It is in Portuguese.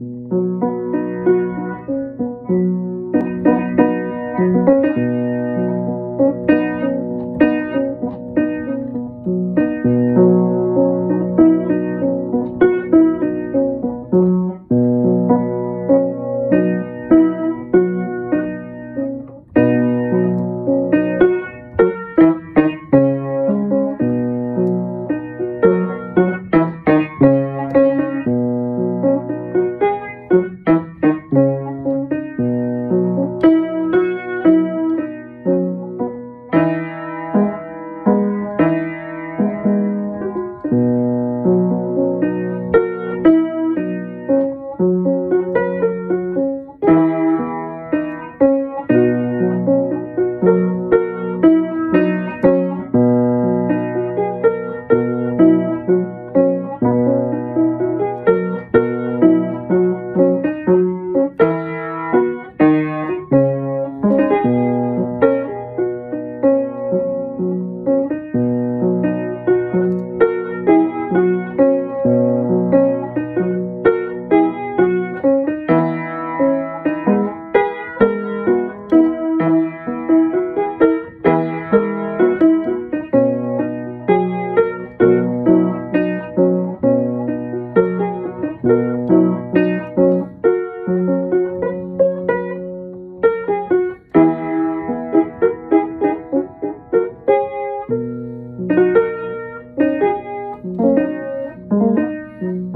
Música Mm-hmm.